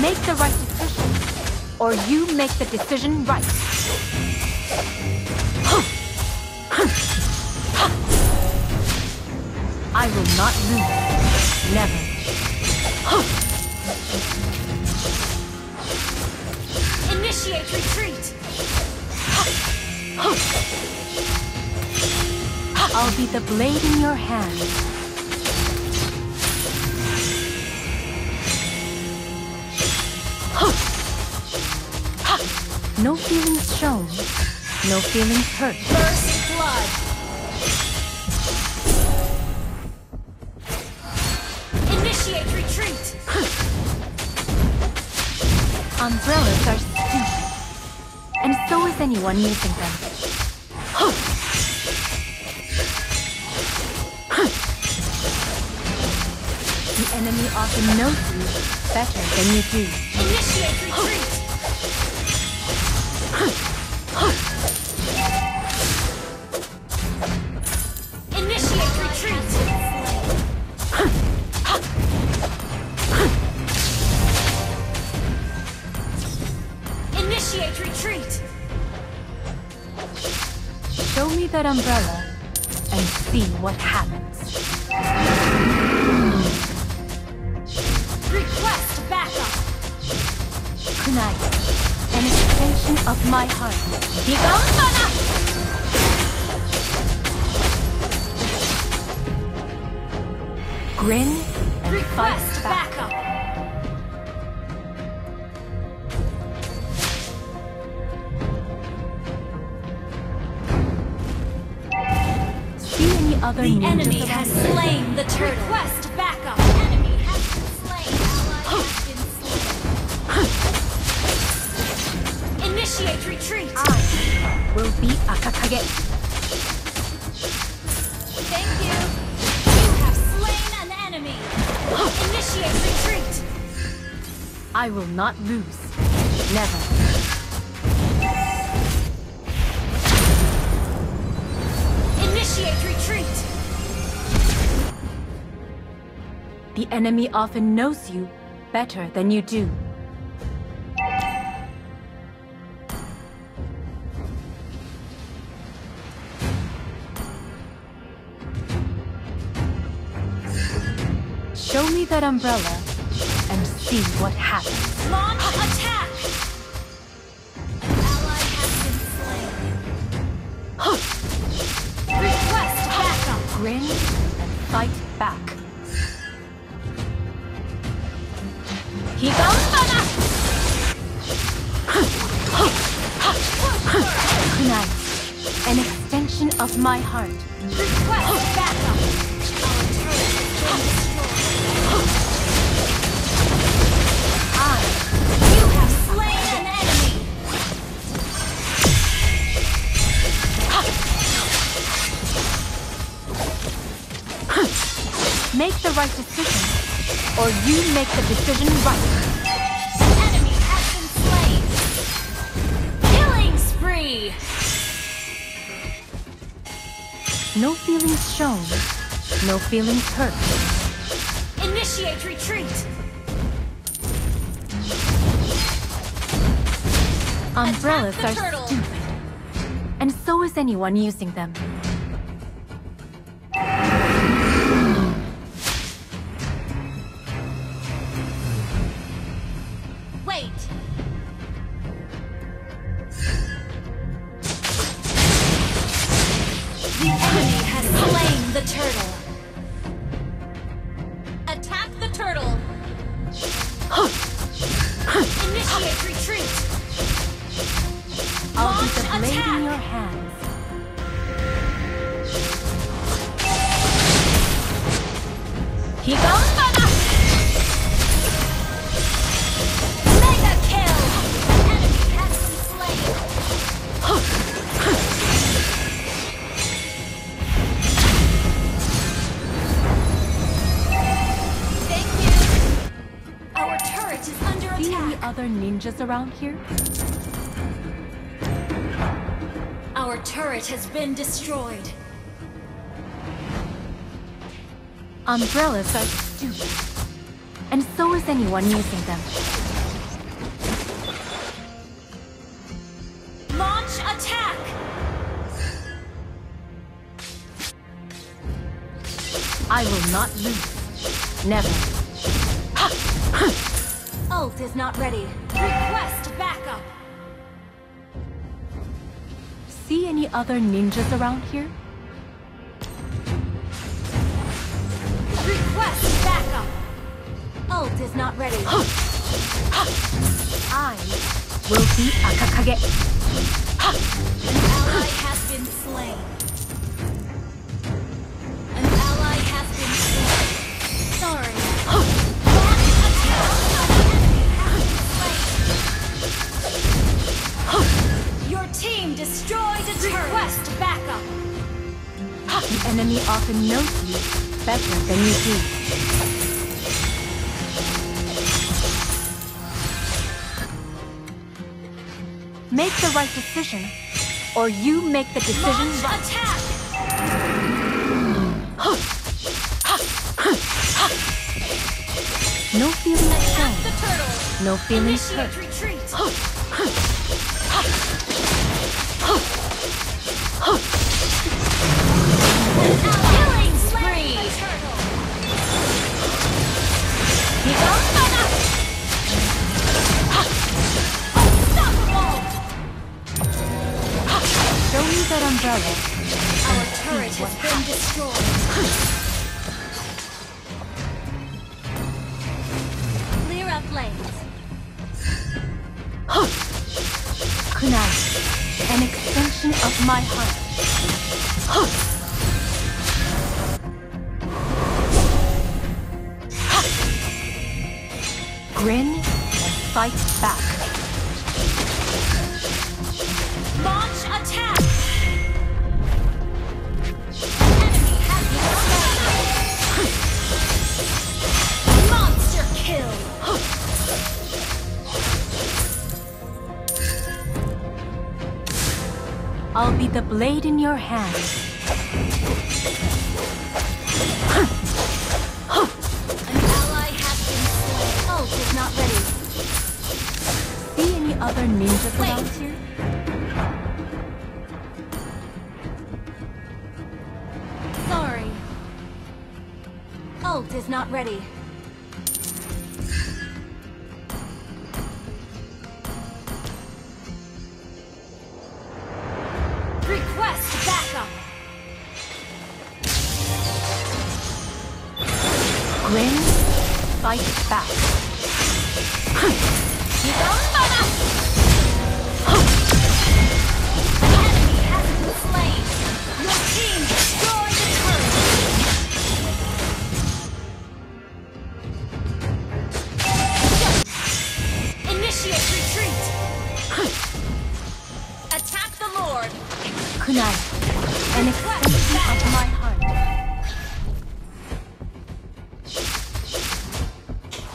Make the right decision, or you make the decision right. I will not lose. Never. Initiate retreat! I'll be the blade in your hand. No feelings shown, no feelings hurt. First blood! Initiate retreat! Umbrellas are stupid, and so is anyone using them. The enemy often knows you better than you do. Initiate retreat! That umbrella and see what happens. Request backup! Kunai, an extension of my heart. Higanbana! Grin and fight back. backup! See any other The enemy has slain the turtle. Request Initiate retreat! I will be Akakage. Thank you! You have slain an enemy! Initiate retreat! I will not lose. Never. Initiate retreat! The enemy often knows you better than you do. Show me that umbrella and see what happens. Launch attack! Ally has been slain. Request backup! Grin and fight back. Higanbana! Kunai, an extension of my heart. Request backup! Make the right decision, or you make the decision right. Enemy has been slain! Killing spree! No feelings shown, no feelings hurt. Initiate retreat! Umbrellas are turtle. stupid, and so is anyone using them. Ninjas around here? Our turret has been destroyed. Umbrellas are stupid. And so is anyone using them. Launch attack! I will not lose. Never. Ult is not ready. Request backup! See any other ninjas around here? Request backup! Ult is not ready. I will be Akakage. An ally has been slain. Do. Make the right decision, or you make the decision Launch attack! No feelings Attack shown, no feelings hurt. retreat. Show me that umbrella. Our turret has been destroyed. Clear up lanes. Kunai, an extension of my heart. Grin and fight back. Launch attack. Enemy has been. Monster kill. I'll be the blade in your hand. Ninjas Wait. here? Sorry. Ult is not ready. Request backup. Grin, fight back. Kunai, an extension of my heart.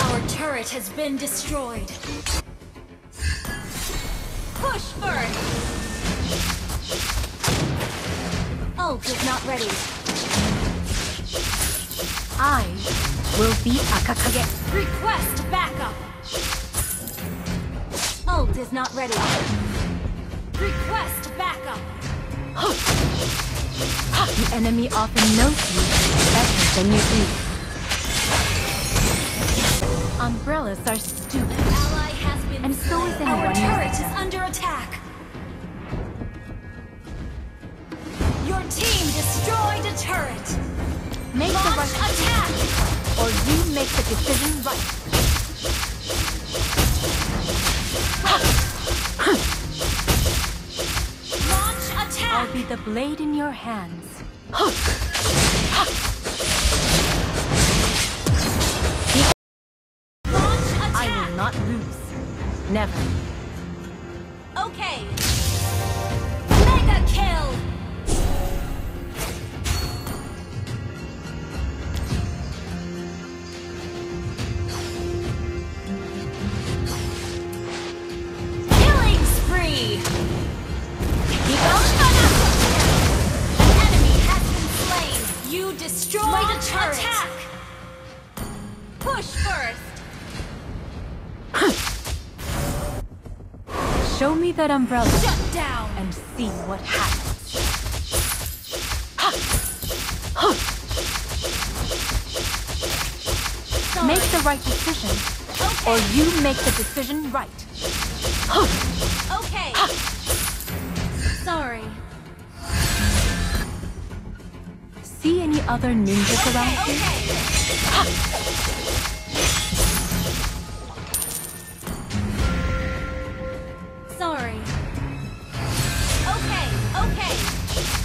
Our turret has been destroyed. Push first. Oh, Ult is not ready. I will be Akakage. Request backup. Ult is not ready. Request backup. The enemy often knows you better than you do. Umbrellas are stupid. Ally has been And so is anyone Our turret is under attack. Your team destroyed a turret. Make the Launch right attack. or you make the decision right. I'll be the blade in your hands. I will not lose. Never. Show me that umbrella Shut down! and see what happens. Make the right decision, or you make the decision right. Okay. Sorry. See any other ninjas around Okay. here? Sorry.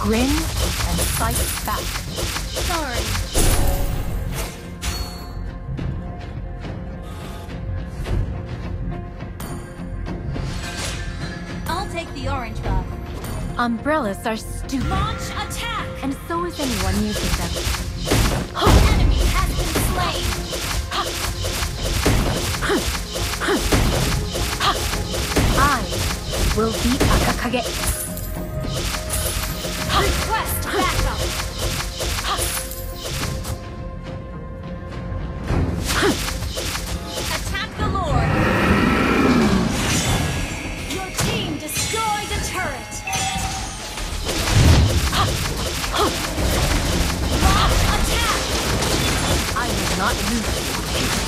Grin and fight back. Sorry. I'll take the orange buff. Umbrellas are stupid, Launch attack! and so is anyone using them. An enemy has been slain. I will be Akakage.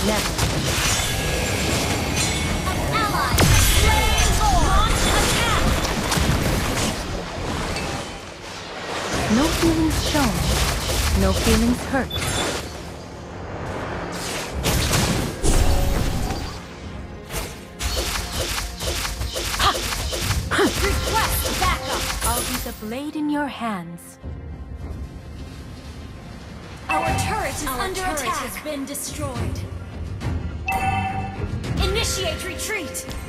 No feelings shown. No feelings hurt. Request backup! I'll be the blade in your hands. Our turret is Our under turret attack. has been destroyed. Initiate retreat!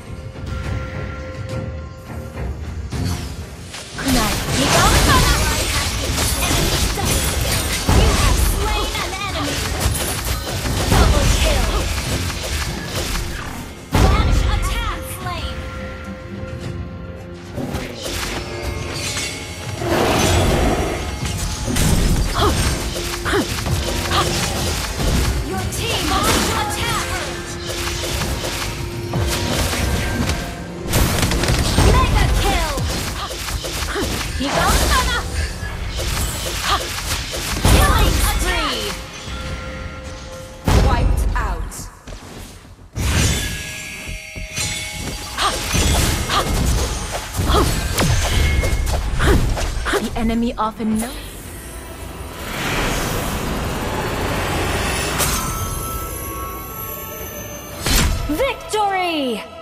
Enemy often knows. Victory!